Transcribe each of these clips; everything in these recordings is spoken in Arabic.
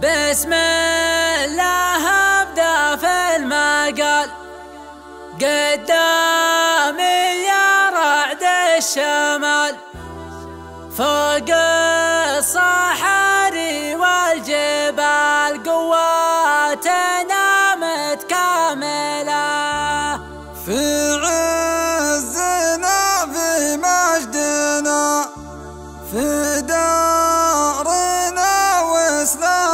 بسم الله ابدا في المقال. قدامي يا رعد الشمال. فوق الصحاري والجبال قواتنا متكاملة. في عزنا في مجدنا في دارنا واسلامنا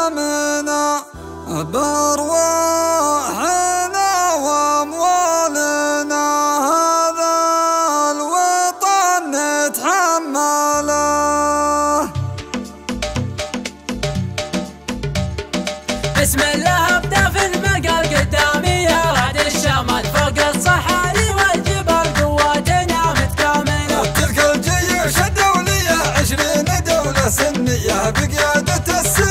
بأرواحنا وأموالنا هذا الوطن نتحمله. بسم الله ابدا في المقال قدامي رعد الشمال. فوق الصحاري والجبال قواتنا متكاملة. تلك الجيوش الدولية عشرين دولة سنية بقيادة السنة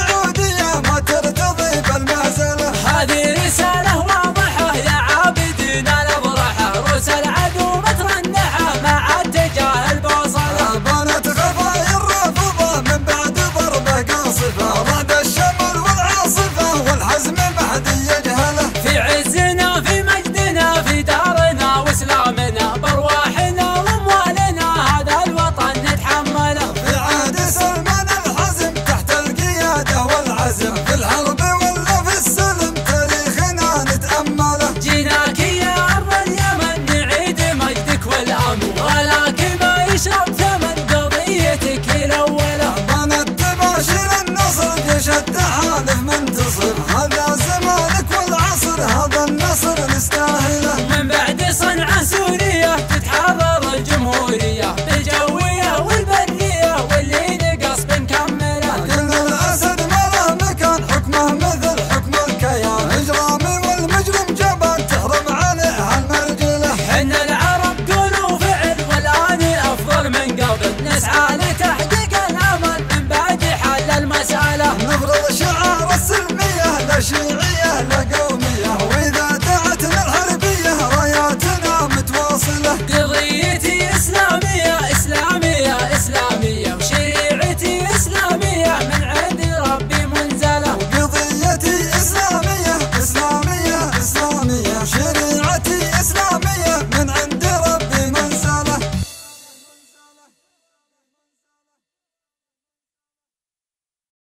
出来。